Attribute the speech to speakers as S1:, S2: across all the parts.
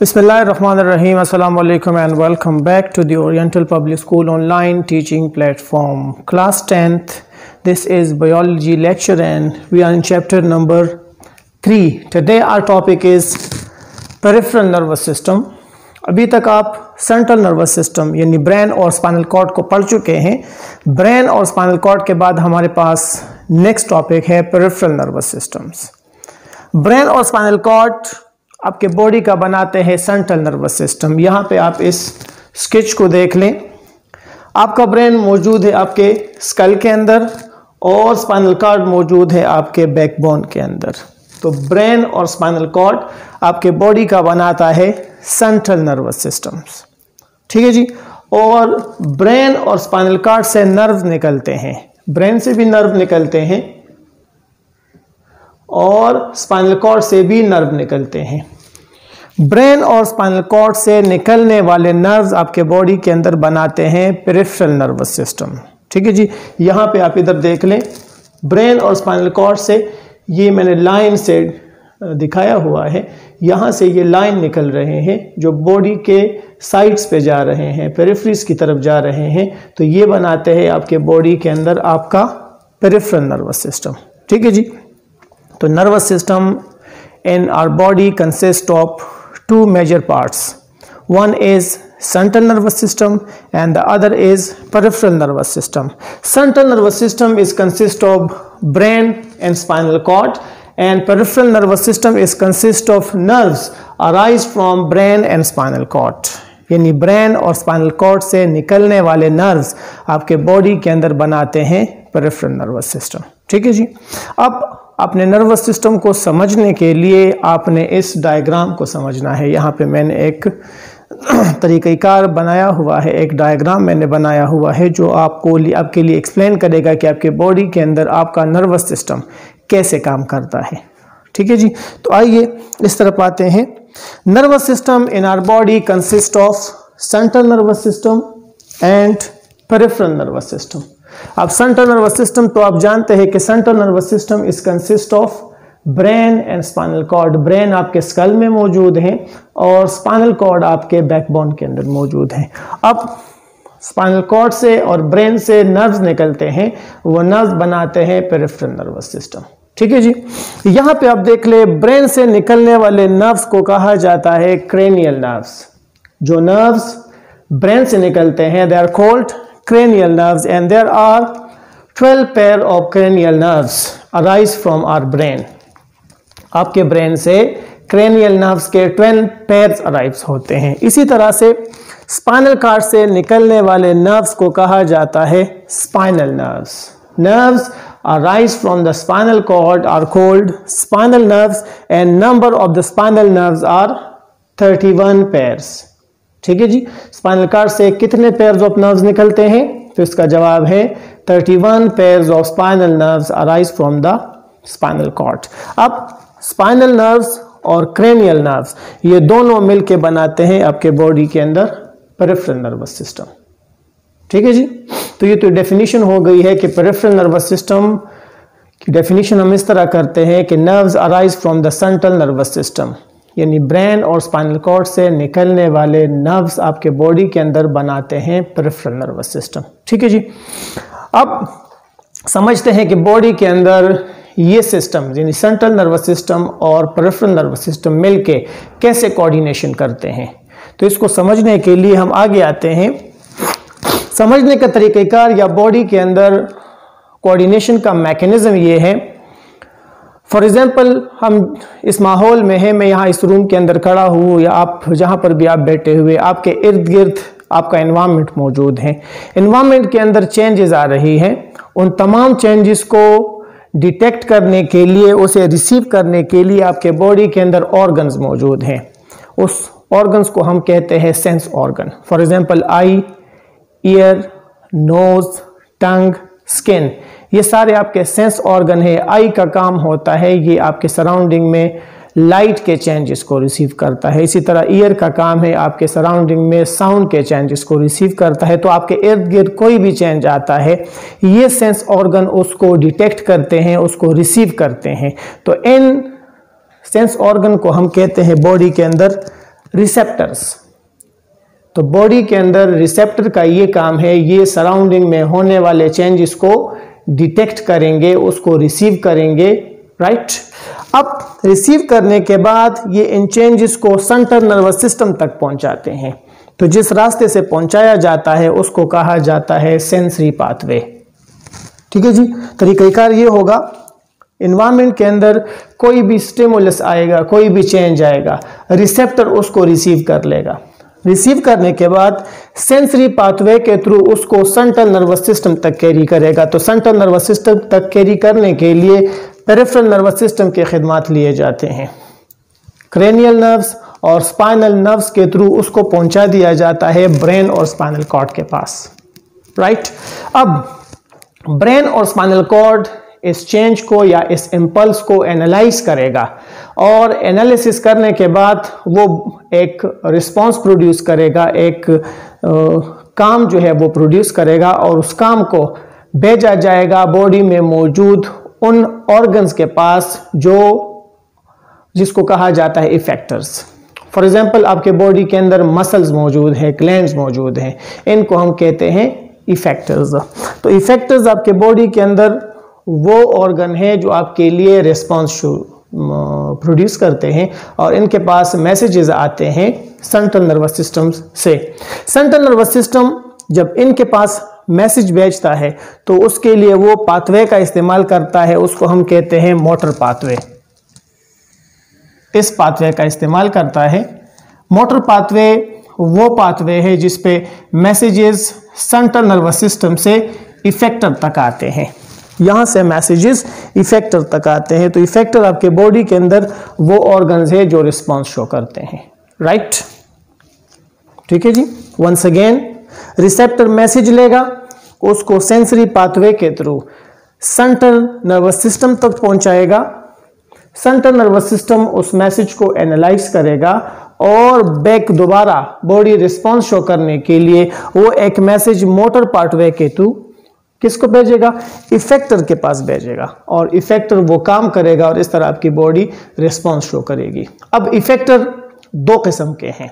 S1: Bismillahirrahmanirrahim. Assalamu alaikum and welcome back to the Oriental Public School online teaching platform. Class 10th. This is biology lecture and we are in chapter number 3. Today our topic is peripheral nervous system. अभी तक आप central nervous system यानी brain और spinal cord को पढ़ चुके हैं। Brain और स्पाइनल कॉर्ड के बाद हमारे पास नेक्स्ट टॉपिक है पेरिफेरल नर्वस सिस्टम्स ब्रेन और स्पाइनल कॉर्ड आपके बॉडी का बनाते हैं सेंट्रल नर्वस सिस्टम यहाँ पे आप इस स्केच को देख लें। आपका ब्रेन मौजूद है आपके स्कल के अंदर और स्पाइनल कॉर्ड मौजूद है आपके बैकबोन के अंदर। तो ब्रेन और स्पाइनल कॉर्ड आपके बॉडी का बनाता है सेंट्रल नर्वस सिस्टम्स ठीक है जी? और ब्रेन और स्पाइनल कार्ड से नर्व निकलते हैं। ब्रेन से भी नर्व निकलते हैं और स्पाइनल कॉर्ड से भी नर्व निकलते हैं। ब्रेन और स्पाइनल कॉर्ड से निकलने वाले नर्व्स आपके बॉडी के अंदर बनाते हैं पेरिफेरल नर्वस सिस्टम ठीक है जी? यहाँ पे आप इधर देख लें। ब्रेन और स्पाइनल कॉर्ड से ये मैंने लाइन से दिखाया हुआ है। यहाँ से ये लाइन निकल रहे हैं जो बॉडी के साइड्स पे जा रहे हैं पेरिफ्रीज की तरफ़ जा रहे हैं। तो ये बनाते हैं आपके बॉडी के अंदर आपका पेरिफ्रल नर्वस सिस्टम ठीक है जी? तो nervous system in our body consist of two major parts one is central nervous system and the other is peripheral nervous system central nervous system is consist of brain and spinal cord and peripheral nervous system is consist of nerves arise from brain and spinal cord. यानी brain और spinal cord से निकलने वाले nerves आपके body के अंदर बनाते हैं पेरिफेरल नर्वस सिस्टम ठीक है जी? अब अपने नर्वस सिस्टम को समझने के लिए आपने इस डायग्राम को समझना है। यहाँ पे मैंने एक तरीक़ार बनाया हुआ है, एक डायग्राम मैंने बनाया हुआ है जो आपको आपके लिए एक्सप्लेन करेगा कि आपके बॉडी के अंदर आपका नर्वस सिस्टम कैसे काम करता है। ठीक है जी? तो आइए इस तरफ़ आते हैं। Nervous system in our body consist of central nervous system and peripheral nervous system अब सेंट्रल नर्वस सिस्टम तो आप जानते हैं कि central nervous system is consist of brain and spinal cord, brain आपके स्कल में मौजूद है और स्पाइनल कॉर्ड आपके बैकबोन के अंदर मौजूद है। अब स्पाइनल कॉर्ड से और ब्रेन से नर्व्स निकलते हैं, वो नर्व्स बनाते हैं पेरिफेरल नर्वस सिस्टम ठीक है जी? यहाँ पे आप देख ले ब्रेन से निकलने वाले नर्व्स को कहा जाता है क्रेनियल नर्व्स जो नर्व्स ब्रेन से निकलते हैं they are called cranial nerves and there are 12 pair of cranial nerves arise from our brain आपके ब्रेन से क्रेनियल नर्व्स के 12 पेयर्स अराइव्स होते हैं। इसी तरह से स्पाइनल कार्ड से निकलने वाले नर्व्स को कहा जाता है spinal nerves nerves arise from the spinal cord are called spinal nerves and number of the spinal nerves are 31 pairs ठीक है जी? स्पाइनल कार्ड से कितने पेयर्स ऑफ़ नर्व्स निकलते हैं? तो इसका जवाब है 31 pairs of spinal nerves arise from the spinal cord अब स्पाइनल नर्व्स और क्रेनियल नर्व्स। ये दोनों मिलके बनाते हैं आपके बॉडी के अंदर पेरिफेरल नर्वस सिस्टम ठीक है जी? तो ये तो डेफिनेशन हो गई है कि पेरिफेरल नर्वस सिस्टम की डेफिनेशन हम इस तरह करते हैं कि nerves arise from the central nervous system यानी ब्रेन और स्पाइनल कॉर्ड से निकलने वाले नर्व्स आपके बॉडी के अंदर बनाते हैं पेरिफेरल नर्वस सिस्टम ठीक है जी? अब समझते हैं कि बॉडी के अंदर ये सिस्टम यानी सेंट्रल नर्वस सिस्टम और पेरिफेरल नर्वस सिस्टम मिलके कैसे कोऑर्डिनेशन करते हैं? तो इसको समझने के लिए हम आगे आते हैं। समझने का तरीक़ाकार या बॉडी के अंदर कोऑर्डिनेशन का मैकेनिज्म ये है। फॉर एग्ज़ाम्पल हम इस माहौल में हैं, मैं यहाँ इस रूम के अंदर खड़ा हूँ, या आप जहाँ पर भी आप बैठे हुए, आपके इर्द गिर्द आपका इन्वामेंट मौजूद है। इन्वामेंट के अंदर चेंजेस आ रही हैं। उन तमाम चेंजेस को डिटेक्ट करने के लिए, उसे रिसीव करने के लिए आपके बॉडी के अंदर ऑर्गन्स मौजूद हैं। उस ऑर्गन्स को हम कहते हैं sense organ for example eye ear nose tongue skin ये सारे आपके सेंस ऑर्गन है। आई का काम होता है, ये आपके सराउंडिंग में लाइट के चेंजेस को रिसीव करता है। इसी तरह ईयर का काम है, आपके सराउंडिंग में साउंड के चेंजेस को रिसीव करता है तो आपके इर्द गिर्द कोई भी चेंज आता है, ये सेंस ऑर्गन उसको डिटेक्ट करते हैं, उसको रिसीव करते हैं। तो इन सेंस ऑर्गन को हम कहते हैं बॉडी के अंदर रिसेप्टर्स। तो बॉडी के अंदर रिसेप्टर का ये काम है, ये सराउंडिंग में होने वाले चेंजेस को डिटेक्ट करेंगे, उसको रिसीव करेंगे, राइट? अब रिसीव करने के बाद ये इन चेंजेस को सेंट्रल नर्वस सिस्टम तक पहुंचाते हैं। तो जिस रास्ते से पहुँचाया जाता है, उसको कहा जाता है सेंसरी पाथवे। ठीक है जी? तरीक़ाकार ये होगा इन्वायरमेंट के अंदर कोई भी स्टिमुलस आएगा, कोई भी चेंज आएगा रिसेप्टर उसको रिसीव कर लेगा। रिसीव करने के बाद सेंसरी पाथवे के थ्रू उसको सेंट्रल नर्वस सिस्टम तक कैरी करेगा। तो सेंट्रल नर्वस सिस्टम तक कैरी करने के लिए पेरिफेरल नर्वस सिस्टम के खिदमात लिए जाते हैं। क्रेनियल नर्व्स और स्पाइनल नर्व्स के थ्रू उसको पहुँचा दिया जाता है ब्रेन और स्पाइनल कॉर्ड के पास। राइट अब ब्रेन और स्पाइनल कॉर्ड इस चेंज को या इस इम्पल्स को एनालाइज करेगा और एनालिसिस करने के बाद वो एक रिस्पांस प्रोड्यूस करेगा एक आ, काम जो है वो प्रोड्यूस करेगा और उस काम को भेजा जाएगा बॉडी में मौजूद उन ऑर्गन्स के पास जो, जिसको कहा जाता है इफेक्टर्स फॉर एग्ज़ाम्पल आपके बॉडी के अंदर मसल्स मौजूद हैं ग्लैंड्स मौजूद हैं, इनको हम कहते हैं इफेक्टर्स तो इफेक्टर्स आपके बॉडी के अंदर वो ऑर्गन है जो आपके लिए रिस्पॉन्स प्रोड्यूस करते हैं और इनके पास मैसेजेस आते हैं सेंट्रल नर्वस सिस्टम से। सेंट्रल नर्वस सिस्टम जब इनके पास मैसेज भेजता है तो उसके लिए वो पाथवे का इस्तेमाल करता है, उसको हम कहते हैं मोटर पाथवे। इस पाथवे का इस्तेमाल करता है। मोटर पाथवे वो पाथवे है जिस पे मैसेजेस सेंट्रल नर्वस सिस्टम से इफेक्टर तक आते हैं। यहाँ से मैसेजेस इफेक्टर तक आते हैं तो इफेक्टर आपके बॉडी के अंदर वो ऑर्गन्स है जो रिस्पांस शो करते हैं। राइट ठीक है जी? वंस अगेन रिसेप्टर मैसेज लेगा उसको सेंसरी पाथवे के थ्रू सेंट्रल नर्वस सिस्टम तक पहुंचाएगा। सेंट्रल नर्वस सिस्टम उस मैसेज को एनालाइज करेगा और बैक दोबारा बॉडी रिस्पांस शो करने के लिए वो एक मैसेज मोटर पाथवे के थ्रू किसको भेजेगा? इफेक्टर के पास भेजेगा और इफेक्टर वो काम करेगा और इस तरह आपकी बॉडी रिस्पॉन्स शो करेगी। अब इफेक्टर दो किस्म के हैं।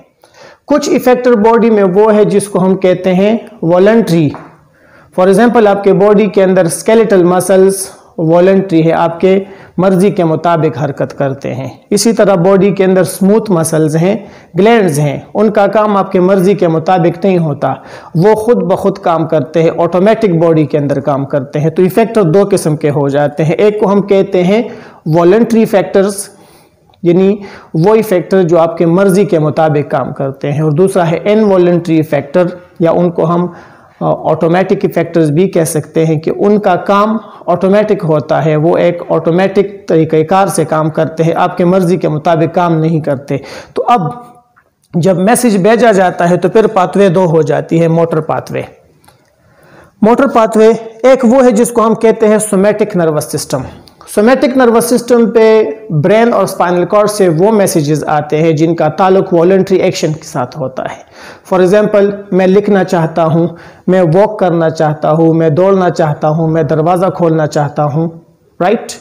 S1: कुछ इफेक्टर बॉडी में वो है जिसको हम कहते हैं वॉलंट्री फॉर एग्ज़ाम्पल आपके बॉडी के अंदर स्केलेटल मसल्स वॉलंट्री है, आपके मर्ज़ी के मुताबिक हरकत करते हैं। इसी तरह बॉडी के अंदर स्मूथ मसल्स हैं ग्लैंड्स हैं, उनका काम आपके मर्ज़ी के मुताबिक नहीं होता। वो खुद ब खुद काम करते हैं ऑटोमेटिक बॉडी के अंदर काम करते हैं। तो इफेक्टर दो किस्म के हो जाते हैं। एक को हम कहते हैं वॉलेंट्री फैक्टर्स यानी वो इफेक्टर जो आपके मर्ज़ी के मुताबिक काम करते हैं। और दूसरा है इनवॉलेंट्री फैक्टर या उनको हम ऑटोमेटिक इफेक्टर्स भी कह सकते हैं कि उनका काम ऑटोमेटिक होता है। वो एक ऑटोमेटिक तरीक़ार से काम करते हैं। आपके मर्ज़ी के मुताबिक काम नहीं करते। तो अब जब मैसेज भेजा जाता है तो फिर पाथवे दो हो जाती है मोटर पाथवे मोटर पाथवे एक वो है जिसको हम कहते हैं somatic nervous system somatic nervous system पे ब्रेन और स्पाइनल कॉर्ड से वो मैसेजेस आते हैं जिनका ताल्लुक वॉलेंट्री एक्शन के साथ होता है। फॉर एग्जांपल मैं लिखना चाहता हूँ, मैं वॉक करना चाहता हूँ, मैं दौड़ना चाहता हूँ, मैं दरवाज़ा खोलना चाहता हूँ राइट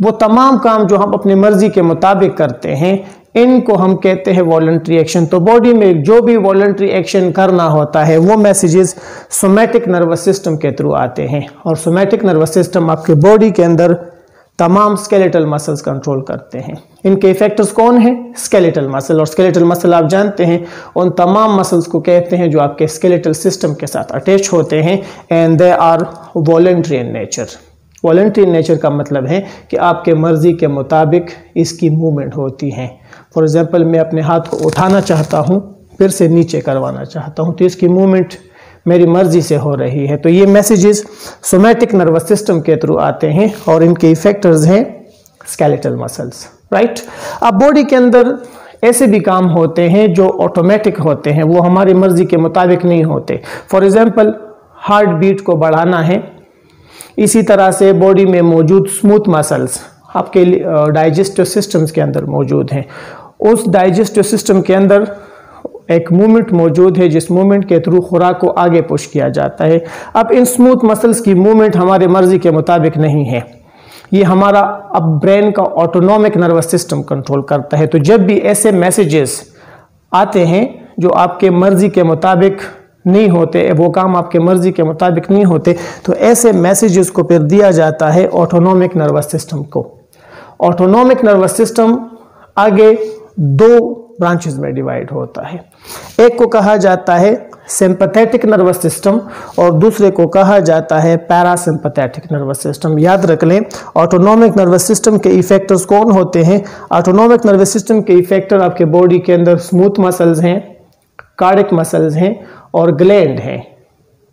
S1: वो तमाम काम जो हम अपनी मर्ज़ी के मुताबिक करते हैं, इनको हम कहते हैं वॉलेंट्री एक्शन तो बॉडी में जो भी वॉलेंट्री एक्शन करना होता है, वो मैसेजेस सोमेटिक नर्वस सिस्टम के थ्रू आते हैं। और सोमेटिक नर्वस सिस्टम आपके बॉडी के अंदर तमाम स्केलेटल मसल्स कंट्रोल करते हैं। इनके इफेक्टर्स कौन है? स्केलेटल मसल और स्केलेटल मसल आप जानते हैं, उन तमाम मसल्स को कहते हैं जो आपके स्केलेटल सिस्टम के साथ अटैच होते हैं and they are voluntary in nature voluntary nature का मतलब है कि आपके मर्ज़ी के मुताबिक इसकी मूवमेंट होती है। फॉर एग्ज़ाम्पल मैं अपने हाथ को उठाना चाहता हूँ, फिर से नीचे करवाना चाहता हूँ तो इसकी मूवमेंट मेरी मर्ज़ी से हो रही है। तो ये मैसेजेस सोमेटिक नर्वस सिस्टम के थ्रू आते हैं और इनके इफेक्टर्स हैं स्केलेटल मसल्स राइट अब बॉडी के अंदर ऐसे भी काम होते हैं जो ऑटोमेटिक होते हैं, वो हमारी मर्ज़ी के मुताबिक नहीं होते। फॉर एग्ज़ाम्पल हार्ट बीट को बढ़ाना है। इसी तरह से बॉडी में मौजूद स्मूथ मसल्स आपके डाइजेस्टिव सिस्टम्स के अंदर मौजूद हैं। उस डाइजेस्टिव सिस्टम के अंदर एक मूवमेंट मौजूद है, जिस मूवमेंट के थ्रू खुराक को आगे पुश किया जाता है। अब इन स्मूथ मसल्स की मूवमेंट हमारे मर्ज़ी के मुताबिक नहीं है। ये हमारा अब ब्रेन का ऑटोनॉमिक नर्वस सिस्टम कंट्रोल करता है। तो जब भी ऐसे मैसेजेस आते हैं, जो आपके मर्ज़ी के मुताबिक नहीं होते, वो काम आपके मर्ज़ी के मुताबिक नहीं होते तो ऐसे मैसेजेस को फिर दिया जाता है ऑटोनॉमिक नर्वस सिस्टम को। ऑटोनॉमिक नर्वस सिस्टम आगे दो ब्रांचेस में डिवाइड होता है। एक को कहा जाता है सिंपथेटिक नर्वस सिस्टम और दूसरे को कहा जाता है पैरासिम्पथेटिक नर्वस सिस्टम याद रख लें ऑटोनॉमिक नर्वस सिस्टम के इफेक्टर्स कौन होते हैं? ऑटोनॉमिक नर्वस सिस्टम के इफेक्टर आपके बॉडी के अंदर स्मूथ मसल्स हैं कार्डिक मसल्स हैं और ग्लैंड हैं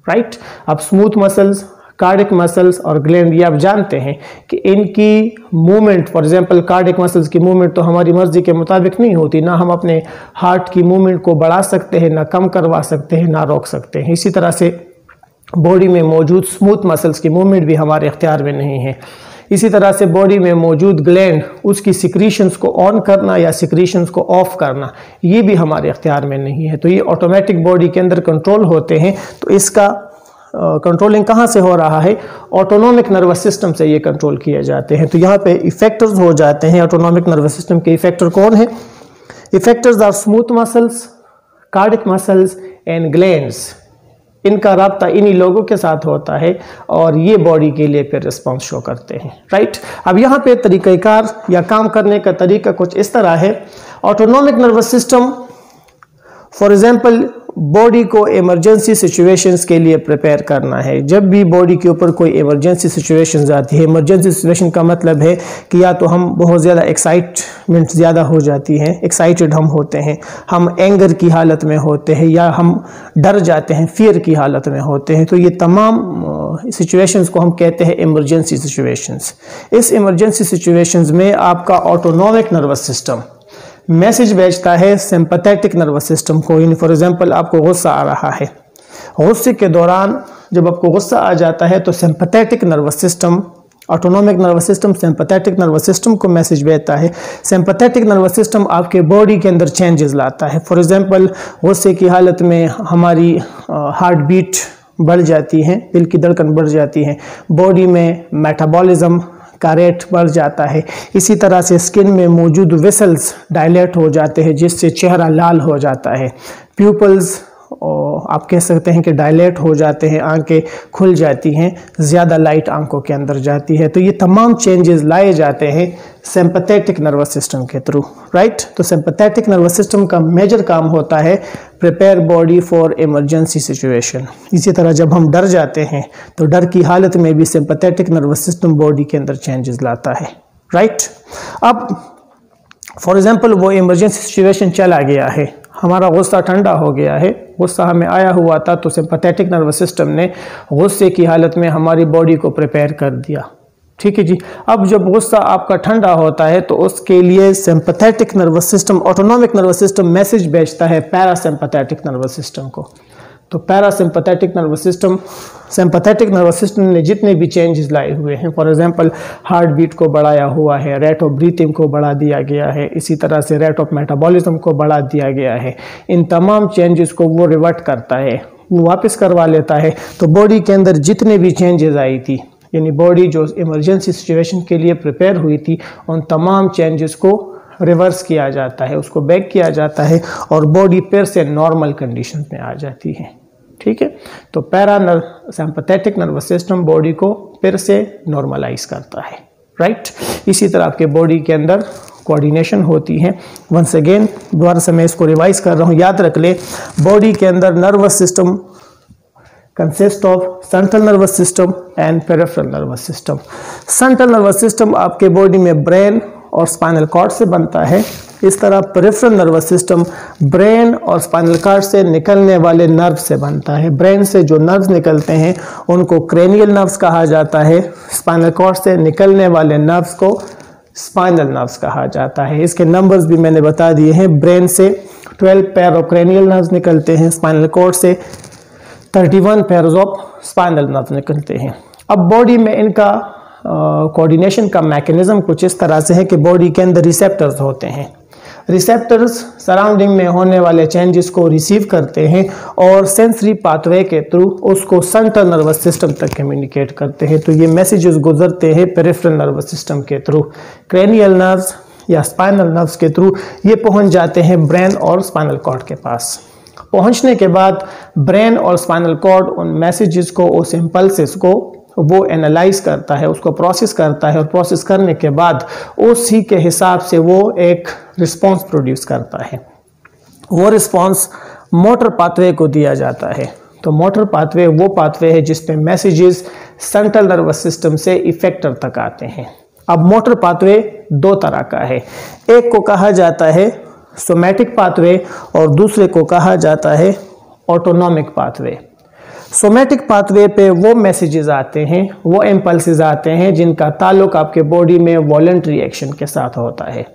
S1: राइट अब स्मूथ मसल्स कार्डिक मसल्स और ग्लैंड ये आप जानते हैं कि इनकी movement for example cardiac muscles की मूवमेंट तो हमारी मर्ज़ी के मुताबिक नहीं होती, ना हम अपने हार्ट की मूवमेंट को बढ़ा सकते हैं, ना कम करवा सकते हैं, ना रोक सकते हैं। इसी तरह से बॉडी में मौजूद स्मूथ मसल्स की मूवमेंट भी हमारे अख्तियार में नहीं है। इसी तरह से बॉडी में मौजूद ग्लैंड उसकी सिक्रीशंस को ऑन करना या सिक्रीशंस को ऑफ़ करना, ये भी हमारे अख्तियार में नहीं है। तो ये ऑटोमेटिक बॉडी के अंदर कंट्रोल होते हैं तो इसका कंट्रोलिंग कहाँ से हो रहा है? ऑटोनॉमिक नर्वस सिस्टम से ये कंट्रोल किए जाते हैं। तो यहाँ पे इफेक्टर्स हो जाते हैं। ऑटोनॉमिक नर्वस सिस्टम के इफेक्टर कौन है? Effectors are smooth muscles cardiac muscles and glands इनका रबता इन्हीं लोगों के साथ होता है और ये बॉडी के लिए फिर रिस्पॉन्स शो करते हैं। राइट अब यहाँ पे तरीक़ाकार या काम करने का तरीका कुछ इस तरह है। Autonomic nervous system for example body को इमरजेंसी सिचुएशंस के लिए प्रिपेयर करना है। जब भी बॉडी के ऊपर कोई इमरजेंसी सिचुएशंस आती है इमरजेंसी सिचुएशन का मतलब है कि या तो हम बहुत ज़्यादा एक्साइटमेंट ज़्यादा हो जाती हैं एक्साइटेड हम होते हैं, हम एंगर की हालत में होते हैं या हम डर जाते हैं फियर की हालत में होते हैं तो ये तमाम सिचुएशंस को हम कहते हैं इमरजेंसी सिचुएशंस इस इमरजेंसी सिचुएशंस में आपका ऑटोनॉमिक नर्वस सिस्टम मैसेज भेजता है सिंपथेटिक नर्वस सिस्टम को। यानी फॉर एग्जांपल आपको गुस्सा आ रहा है। गुस्से के दौरान जब आपको गुस्सा आ जाता है तो sympathetic nervous system autonomic nervous system sympathetic nervous system को मैसेज भेजता है। सिंपथेटिक नर्वस सिस्टम आपके बॉडी के अंदर चेंजेस लाता है। फॉर एग्जांपल गुस्से की हालत में हमारी हार्ट बीट बढ़ जाती है, दिल की धड़कन बढ़ जाती है। बॉडी में मेटाबॉलिज्म का रेट बढ़ जाता है। इसी तरह से स्किन में मौजूद वेसल्स डायलेट हो जाते हैं, जिससे चेहरा लाल हो जाता है। प्यूपल्स आप कह सकते हैं कि डायलेट हो जाते हैं, आँखें खुल जाती हैं, ज़्यादा लाइट आँखों के अंदर जाती है। तो ये तमाम चेंजेस लाए जाते हैं सिंपथेटिक नर्वस सिस्टम के थ्रू राइट तो सिंपथेटिक नर्वस सिस्टम का मेजर काम होता है prepare body for emergency situation इसी तरह जब हम डर जाते हैं तो डर की हालत में भी सिंपथेटिक नर्वस सिस्टम बॉडी के अंदर चेंजेस लाता है राइट अब फॉर एग्ज़ाम्पल वो इमरजेंसी सिचुएशन चला गया है। हमारा गुस्सा ठंडा हो गया है। गुस्सा हमें आया हुआ था तो सिंपथेटिक नर्वस सिस्टम ने गुस्से की हालत में हमारी बॉडी को प्रिपेयर कर दिया। ठीक है जी? अब जब गुस्सा आपका ठंडा होता है तो उसके लिए sympathetic nervous system autonomic nervous system message भेजता है पैरासिम्पथेटिक नर्वस सिस्टम को। तो parasympathetic nervous system sympathetic nervous system ने जितने भी चेंजेस लाए हुए हैं फॉर एग्जांपल हार्ट बीट को बढ़ाया हुआ है रेट ऑफ़ ब्रीथिंग को बढ़ा दिया गया है, इसी तरह से रेट ऑफ़ मेटाबॉलिज्म को बढ़ा दिया गया है, इन तमाम चेंजेस को वो रिवर्ट करता है, वो वापस करवा लेता है तो बॉडी के अंदर जितने भी चेंजेस आई थी, यानी बॉडी जो इमरजेंसी सिचुएशन के लिए प्रिपेयर हुई थी, उन तमाम चेंजेस को रिवर्स किया जाता है, उसको बैक किया जाता है और बॉडी फिर से नॉर्मल कंडीशन में आ जाती है। ठीक है? तो para nerve sympathetic nervous system body को फिर से नॉर्मलाइज करता है राइट इसी तरह आपके बॉडी के अंदर कोऑर्डिनेशन होती है। वंस अगेन दोबारा से मैं इसको रिवाइज कर रहा हूँ। याद रख ले बॉडी के अंदर nervous system consist of central nervous system and peripheral nervous system central nervous system आपके बॉडी में ब्रेन और स्पाइनल कॉर्ड से बनता है। इस तरह पेरिफेरल नर्वस सिस्टम ब्रेन और स्पाइनल कार्ड से निकलने वाले नर्व से बनता है। ब्रेन से जो नर्व्स निकलते हैं, उनको क्रेनियल नर्व्स कहा जाता है। स्पाइनल कॉर्ड से निकलने वाले नर्व्स को स्पाइनल नर्व्स कहा जाता है। इसके नंबर्स भी मैंने बता दिए हैं। ब्रेन से 12 पैरोक्रेनियल नर्व्स निकलते हैं। स्पाइनल कॉर्ड से 31 पैरोज ऑफ़ स्पाइनल नर्व निकलते हैं। अब बॉडी में इनका कोऑर्डिनेशन का मैकेनिज्म कुछ इस तरह से है कि बॉडी के अंदर रिसेप्टर्स होते हैं। रिसेप्टर्स सराउंडिंग में होने वाले चेंजेस को रिसीव करते हैं और सेंसरी पाथवे के थ्रू उसको सेंट्रल नर्वस सिस्टम तक कम्युनिकेट करते हैं। तो ये मैसेजेस गुजरते हैं पेरिफेरल नर्वस सिस्टम के थ्रू क्रेनियल नर्व्स या स्पाइनल नर्व्स के थ्रू ये पहुँच जाते हैं ब्रेन और स्पाइनल कॉर्ड के पास। पहुँचने के बाद ब्रेन और स्पाइनल कॉर्ड उन मैसेजेस को, उस इम्पल्सिस को वो एनालाइज करता है, उसको प्रोसेस करता है और प्रोसेस करने के बाद उसी के हिसाब से वो एक रिस्पॉन्स प्रोड्यूस करता है। वो रिस्पॉन्स मोटर पाथवे को दिया जाता है। तो मोटर पाथवे वो पाथवे है जिसमें मैसेजेस सेंट्रल नर्वस सिस्टम से इफेक्टर तक आते हैं। अब मोटर पाथवे दो तरह का है। एक को कहा जाता है सोमैटिक पाथवे और दूसरे को कहा जाता है ऑटोनॉमिक पाथवे सोमैटिक पाथवे पे वो मैसेजेस आते हैं, वो एम्पल्स आते हैं, जिनका ताल्लुक आपके बॉडी में वॉलेंट्री एक्शन के साथ होता है।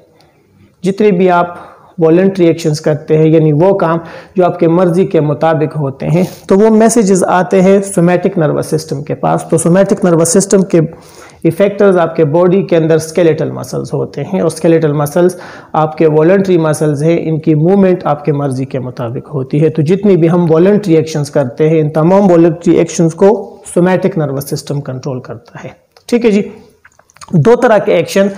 S1: जितने भी आप वॉलेंट्री एक्शंस करते हैं, यानी वो काम जो आपके मर्ज़ी के मुताबिक होते हैं तो वो मैसेजेस आते हैं सोमेटिक नर्वस सिस्टम के पास। तो सोमेटिक नर्वस सिस्टम के इफेक्टर्स आपके बॉडी के अंदर स्केलेटल मसल्स होते हैं और स्केलेटल मसल्स आपके वॉलेंट्री मसल्स हैं, इनकी मूवमेंट आपके मर्ज़ी के मुताबिक होती है। तो जितनी भी हम वॉलेंट्री एक्शंस करते हैं, इन तमाम वॉलेंट्री एक्शंस को सोमैटिक नर्वस सिस्टम कंट्रोल करता है। ठीक है जी? दो तरह के एक्शन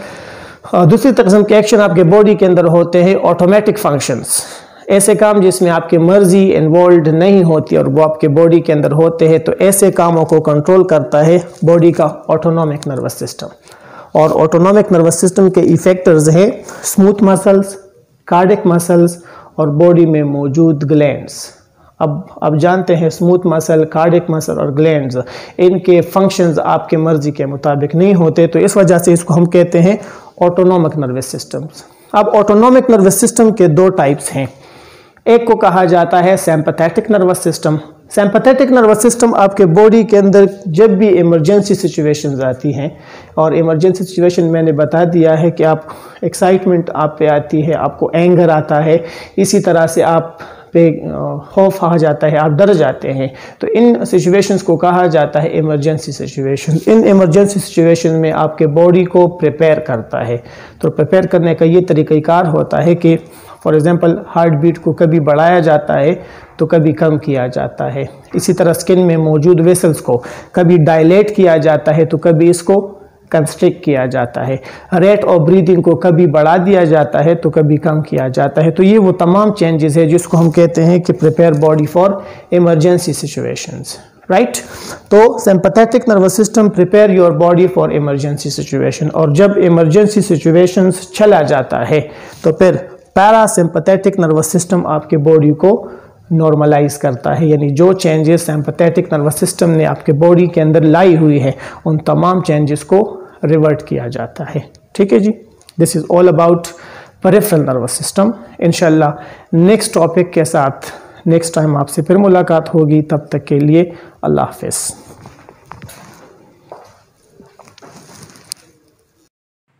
S1: दूसरी किस्म के एक्शन आपके बॉडी के अंदर होते हैं ऑटोमेटिक फ़ंक्शंस ऐसे काम जिसमें आपकी मर्ज़ी इन्वॉल्व नहीं होती और वो आपके बॉडी के अंदर होते हैं तो ऐसे कामों को कंट्रोल करता है बॉडी का ऑटोनॉमिक नर्वस सिस्टम और ऑटोनॉमिक नर्वस सिस्टम के इफेक्टर्स हैं स्मूथ मसल्स कार्डिक मसल्स और बॉडी में मौजूद ग्लैंड्स अब अब जानते हैं स्मूथ मसल कार्डिक मसल और ग्लैंड्स इनके फ़ंक्शंस आपके मर्ज़ी के मुताबिक नहीं होते तो इस वजह से इसको हम कहते हैं ऑटोनॉमिक नर्वस सिस्टम्स अब ऑटोनॉमिक नर्वस सिस्टम के दो टाइप्स हैं। एक को कहा जाता है sympathetic nervous system sympathetic nervous system आपके बॉडी के अंदर जब भी इमरजेंसी सिचुएशंस आती हैं, और इमरजेंसी सिचुएशन मैंने बता दिया है कि आप एक्साइटमेंट आप पे आती है, आपको एंगर आता है, इसी तरह से आप पे खौफ आ जाता है, आप डर जाते हैं। तो इन सिचुएशंस को कहा जाता है इमरजेंसी सिचुएशन इन इमरजेंसी सिचुएशन में आपके बॉडी को प्रिपेयर करता है। तो प्रिपेयर करने का ये तरीक़ाकार होता है कि फॉर एग्ज़ाम्पल हार्ट बीट को कभी बढ़ाया जाता है तो कभी कम किया जाता है। इसी तरह स्किन में मौजूद वेसल्स को कभी डायलेट किया जाता है तो कभी इसको कंस्ट्रिक्ट किया जाता है। रेट और ब्रीदिंग को कभी बढ़ा दिया जाता है तो कभी कम किया जाता है। तो ये वो तमाम चेंजेस है जिसको हम कहते हैं कि prepare body for emergency situations right तो sympathetic nervous system prepare your body for emergency situation और जब इमरजेंसी सिचुएशंस चला जाता है तो फिर पैरासिम्पथेटिक नर्वस सिस्टम आपके बॉडी को नॉर्मलाइज करता है। यानी जो चेंजेस सिंपथेटिक नर्वस सिस्टम ने आपके बॉडी के अंदर लाई हुई है, उन तमाम चेंजेस को रिवर्ट किया जाता है। ठीक है जी? This is all about peripheral nervous system इनशाला नेक्स्ट टॉपिक के साथ नेक्स्ट टाइम आपसे फिर मुलाकात होगी। तब तक के लिए अल्लाह हाफिज़।